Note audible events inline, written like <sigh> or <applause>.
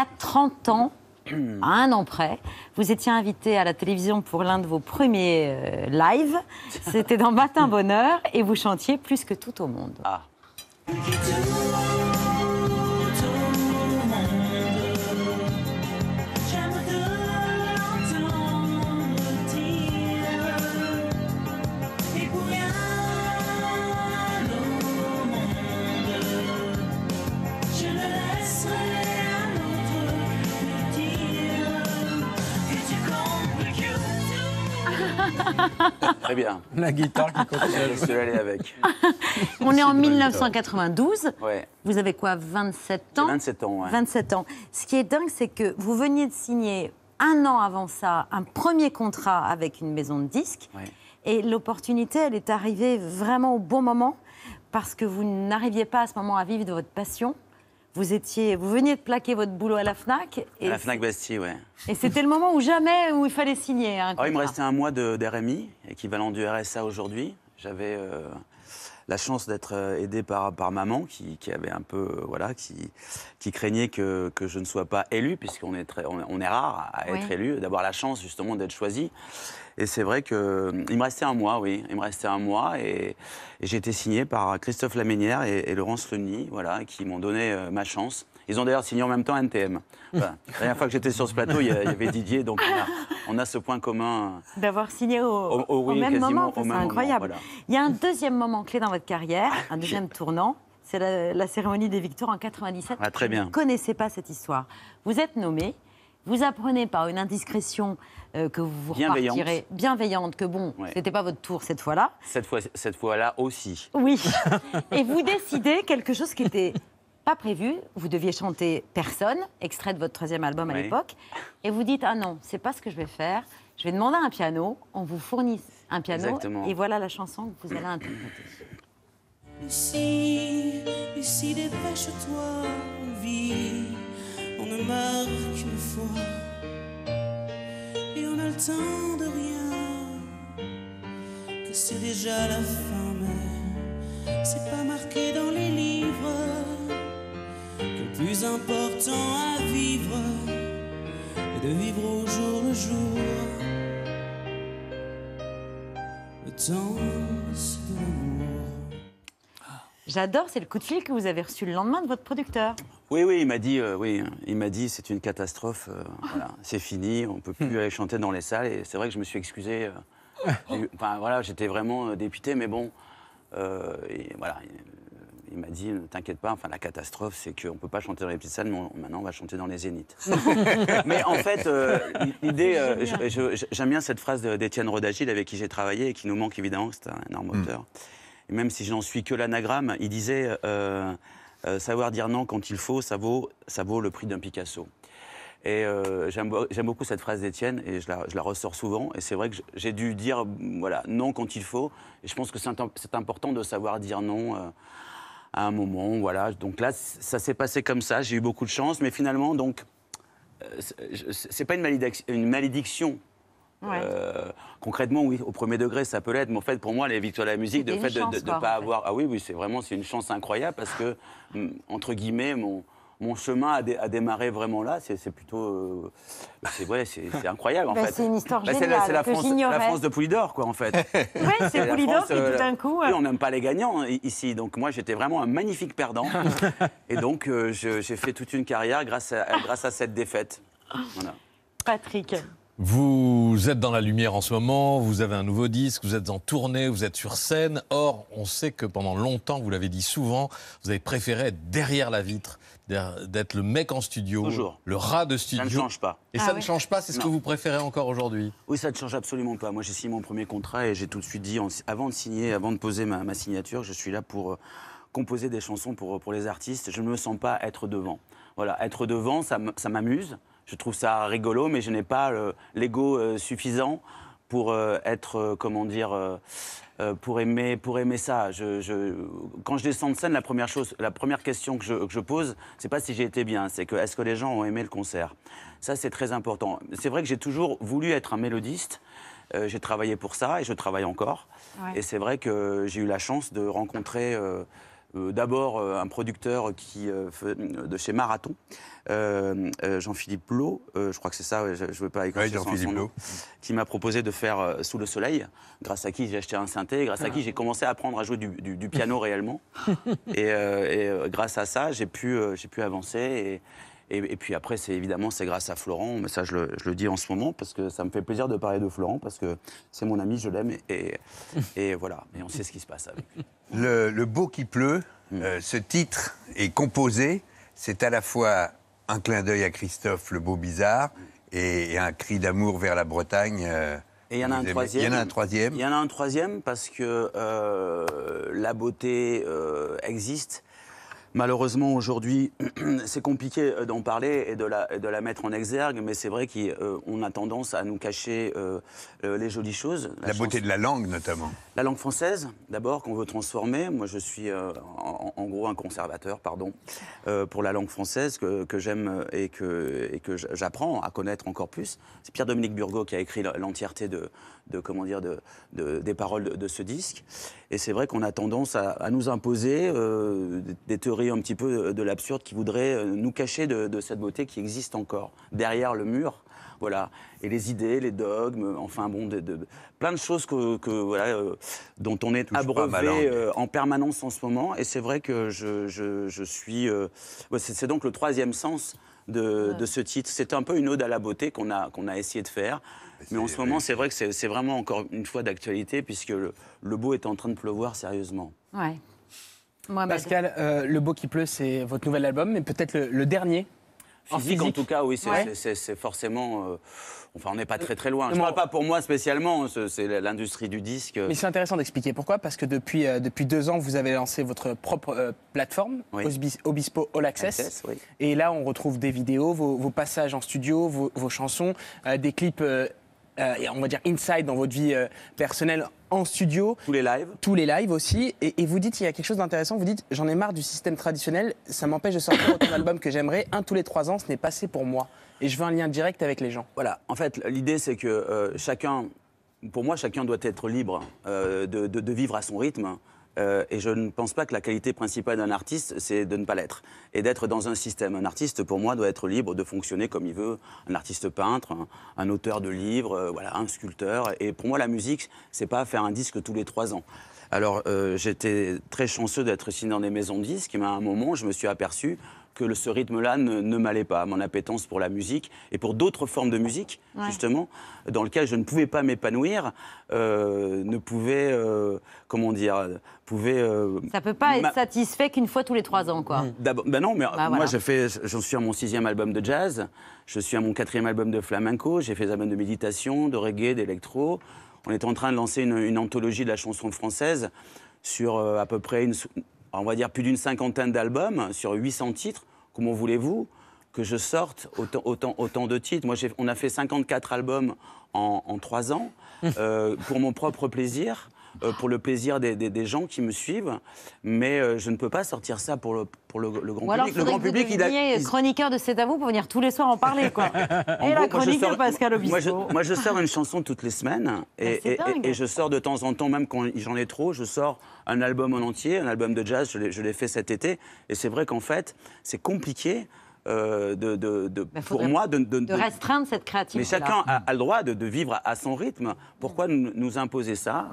y a 30 ans, à un an près, vous étiez invité à la télévision pour l'un de vos premiers euh, lives. <laughs> C'était dans Matin Bonheur et vous chantiez plus que tout au monde. Ah. Très bien. La guitare qui continue. Je suis allé avec. <laughs> On est en 1992. Ouais. Vous avez quoi, 27 ans? 27 ans, ouais. 27 ans. Ce qui est dingue, c'est que vous veniez de signer un an avant ça un premier contrat avec une maison de disques. Ouais. Et l'opportunité, elle est arrivée vraiment au bon moment parce que vous n'arriviez pas à ce moment à vivre de votre passion. Vous étiez, vous veniez de plaquer votre boulot à la Fnac. Et, À la Fnac Bastille, ouais. et c'était le moment où jamais où il fallait signer. un Alors, il me restait un mois de d'RMI, équivalent du RSA aujourd'hui. J'avais euh, la chance d'être euh, aidé par, par maman, qui, qui avait un peu, euh, voilà, qui, qui craignait que, que je ne sois pas élu, puisqu'on est, très, on, est- on est rare à être Oui. élu, d'avoir la chance justement d'être choisi. Et c'est vrai que il me restait un mois, oui, il me restait un mois, et, et j'ai été signé par Christophe Laménière et, et Laurence Leny, voilà, qui m'ont donné euh, ma chance. Ils ont d'ailleurs signé en même temps NTM. Voilà. La dernière fois que j'étais sur ce plateau, il y, avait Didier, donc on a, on a ce point commun. D'avoir signé au, Au- au- oui, au même moment, c'est moment, incroyable. voilà. Il y a un deuxième moment clé dans votre carrière, un deuxième tournant. C'est la, la cérémonie des victoires en 97. Ah, très bien. Vous ne connaissez pas cette histoire. Vous êtes nommé, vous apprenez par une indiscrétion euh, que vous vous Bienveillante. repartirez bienveillante, que bon, Ouais. c'était pas votre tour cette fois-là. Cette fois, cette fois-là aussi. Oui. <laughs> Et vous décidez quelque chose qui était pas prévu. Vous deviez chanter Personne, extrait de votre troisième album à Oui. l'époque. Et vous dites Ah non, c'est pas ce que je vais faire. Je vais demander un piano. On vous fournit un piano. Exactement. Et voilà la chanson que vous allez interpréter. Lucie, Lucie, dépêche-toi, vie. On ne meurt qu'une fois. Et on a le temps de rien. Que c'est déjà la fin, mais c'est pas marqué dans les plus important à vivre est de vivre au jour le jour. Le temps, c'est de l'amour. J'adore, c'est le coup de fil que vous avez reçu le lendemain de votre producteur. Oui, oui, il m'a dit, euh, oui, il m'a dit, c'est une catastrophe. euh, voilà, <laughs> c'est fini, on peut plus aller chanter dans les salles. Et c'est vrai que je me suis excusé. euh, <laughs> Enfin, voilà, j'étais vraiment euh, dépité, mais bon, euh, et voilà. Il, m'a dit, ne t'inquiète pas, enfin, la catastrophe, c'est qu'on ne peut pas chanter dans les petites salles, mais on- maintenant on va chanter dans les zéniths. <laughs> mais en fait, euh, <laughs> l'idée, euh, j'aime bien cette phrase de- d'Étienne Rodagil, avec qui j'ai travaillé et qui nous manque évidemment, c'est un énorme auteur. Et même si je n'en suis que l'anagramme, il disait euh, euh, savoir dire non quand il faut, ça vaut, ça vaut le prix d'un Picasso. Et euh, j'aime beau- j'aime beaucoup cette phrase d'Étienne et je la, je la ressors souvent. Et c'est vrai que j'ai dû dire voilà, non quand il faut. Et je pense que c'est important de savoir dire non euh, à un moment. Voilà. Donc là, ça s'est passé comme ça. J'ai eu beaucoup de chance. Mais finalement, donc, euh, c'est- pas une malédiction. Une malédiction. Ouais. Euh, concrètement, oui, au premier degré, ça peut l'être. Mais en fait, pour moi, les victoires de la musique, le fait de ne pas en fait. avoir. Ah oui, oui, c'est vraiment c'est une chance incroyable parce que, hum, entre guillemets, mon, mon chemin a, dé- a démarré vraiment là. C'est plutôt. euh, c'est ouais, <laughs> incroyable, en Bah, fait. c'est une histoire Bah, c'est géniale la, c'est la France, j'ignorais. la France de Poulidor, quoi, en fait. <laughs> Oui, c'est Poulidor qui euh, tout d'un coup. oui, on n'aime pas les gagnants i- ici. Donc moi, j'étais vraiment un magnifique perdant. <laughs> Et donc, euh, j'ai fait toute une carrière grâce à, grâce à cette défaite. Voilà. Patrick. Vous êtes dans la lumière en ce moment, vous avez un nouveau disque, vous êtes en tournée, vous êtes sur scène. Or, on sait que pendant longtemps, vous l'avez dit souvent, vous avez préféré être derrière la vitre, d'être le mec en studio, Toujours. le rat de Ça studio. ne change pas. Et Ah ça oui. ne change pas, c'est ce que vous préférez encore aujourd'hui? Oui, ça ne change absolument pas. Moi, j'ai signé mon premier contrat et j'ai tout de suite dit, avant de signer, avant de poser ma, ma signature, je suis là pour euh, composer des chansons pour, pour les artistes. Je ne me sens pas être devant. Voilà, être devant, ça ça m'amuse. Je trouve ça rigolo, mais je n'ai pas euh, l'ego euh, suffisant pour euh, être, comment dire, pour aimer, pour aimer ça. Je, je- quand je descends de scène, la première chose, la première question que je, que je pose, c'est pas si j'ai été bien, c'est que est-ce que les gens ont aimé le concert? Ça, c'est très important. C'est vrai que j'ai toujours voulu être un mélodiste. Euh, j'ai travaillé pour ça et je travaille encore. Ouais. Et c'est vrai que j'ai eu la chance de rencontrer euh, d'abord euh, un producteur qui, euh, de chez Marathon, euh, euh, Jean-Philippe Blot, euh, je crois que c'est ça, ouais, je ne veux pas écorcher Ouais, son- Jean-Philippe Blot. qui m'a proposé de faire euh, Sous le soleil, grâce à qui j'ai acheté un synthé, grâce à qui j'ai commencé à apprendre à jouer du, du- du piano réellement. <laughs> et euh, et, euh, grâce à ça, j'ai pu, euh, j'ai pu avancer. Et, et, et puis après, c'est évidemment, c'est grâce à Florent, mais ça, je le, je le dis en ce moment, parce que ça me fait plaisir de parler de Florent, parce que c'est mon ami, je l'aime, et, et <laughs> voilà, et on sait ce qui se passe avec lui. Le, le beau qui pleut, Mm. euh, ce titre est composé. C'est à la fois un clin d'œil à Christophe, le beau bizarre, et, et un cri d'amour vers la Bretagne. euh, Et il y en a un troisième. Il y en a un troisième. Il y en a un troisième parce que euh, la beauté euh, existe. Malheureusement, aujourd'hui, <clears throat> c'est compliqué euh, d'en parler et de, la, et de la mettre en exergue, mais c'est vrai qu'on a tendance à nous cacher euh, euh, les jolies choses. La beauté de la langue, notamment. la langue française, d'abord, qu'on veut transformer. Moi, je suis euh, en, en gros un conservateur, pardon, euh, pour la langue française que, que j'aime et que, et que j'apprends à connaître encore plus. C'est Pierre-Dominique Burgot qui a écrit l'entièreté de, de, comment dire, de, de- des paroles de, de ce disque. Et c'est vrai qu'on a tendance à, à nous imposer euh, des- théories un petit peu de l'absurde qui voudraient euh, nous cacher de, cette beauté qui existe encore derrière le mur. Voilà. Et les idées, les dogmes, enfin bon, plein de choses que, que, voilà, euh, dont on est abreuvé euh, en permanence en ce moment. Et c'est vrai que je, je- je suis. ouais, c'est donc le troisième sens de, de ce titre. C'est un peu une ode à la beauté qu'on a, qu'on a essayé de faire. Mais en ce moment, c'est vrai que c'est c'est vraiment encore une fois d'actualité, puisque le, le beau est en train de pleuvoir sérieusement. Ouais. Mohamed. Pascal, euh, Le Beau qui pleut, c'est votre nouvel album, mais peut-être le, le dernier. En Physique, en, tout cas, oui, c'est Ouais. forcément. euh, enfin, on n'est pas très très loin. Je ne parle pas pour moi spécialement, c'est c'est l'industrie du disque. Mais c'est intéressant d'expliquer pourquoi, parce que depuis, euh, depuis deux ans, vous avez lancé votre propre euh, plateforme, Oui. Obispo All Access. Access, oui. Et là, on retrouve des vidéos, vos, vos passages en studio, vos, vos chansons, euh, des clips, euh, euh, on va dire inside dans votre vie euh, personnelle en studio. Tous les lives. tous les lives aussi. Et, et vous dites, il y a quelque chose d'intéressant, vous dites, j'en ai marre du système traditionnel, ça m'empêche de sortir autant d'albums que j'aimerais. Un tous les trois ans, ce n'est pas assez pour moi. Et je veux un lien direct avec les gens. Voilà, en fait, l'idée c'est que euh, chacun, pour moi, chacun doit être libre euh, de, de- de vivre à son rythme. Euh, et je ne pense pas que la qualité principale d'un artiste, c'est de ne pas l'être et d'être dans un système. Un artiste, pour moi, doit être libre de fonctionner comme il veut. Un artiste peintre, un, auteur de livres, euh, voilà, un sculpteur. Et pour moi, la musique, c'est pas faire un disque tous les trois ans. Alors, euh, j'étais très chanceux d'être signé dans des maisons de disques, mais à un moment, je me suis aperçu que ce rythme-là ne, ne m'allait pas. Mon appétence pour la musique et pour d'autres formes de musique, Ouais. justement, dans lequel je ne pouvais pas m'épanouir, euh, ne pouvait, euh, comment dire, pouvait. euh, Ça peut pas être satisfait qu'une fois tous les trois ans, quoi. D'abord, ben non, mais Bah, moi voilà. j'ai fait, j'en suis à mon sixième album de jazz, je suis à mon quatrième album de flamenco, j'ai fait des albums de méditation, de reggae, d'électro. On est en train de lancer une, une anthologie de la chanson française sur euh, à peu près, une, on va dire plus d'une cinquantaine d'albums, sur 800 titres. Comment voulez-vous que je sorte autant, autant, autant de titres? Moi, on a fait 54 albums en, en trois ans, <laughs> euh, pour mon propre plaisir. Euh, pour le plaisir des, des- des gens qui me suivent, mais euh, je ne peux pas sortir ça pour le, pour le, le grand Ou alors, public. Le grand que vous public, il a. il- chroniqueur de C'est à vous pour venir tous les soirs en parler, quoi. <laughs> en Et la gros, chronique sors- de Pascal Obispo. Moi je, moi, je sors une chanson toutes les semaines. Et, Ah, et- et- et je sors de temps en temps, même quand j'en ai trop, je sors un album en entier, un album de jazz, je l'ai- fait cet été. Et c'est vrai qu'en fait, c'est compliqué euh, de, de- de- Bah, pour moi de, restreindre cette mais créativité. chacun a, a le droit de, vivre à, à son rythme. Pourquoi nous, nous imposer ça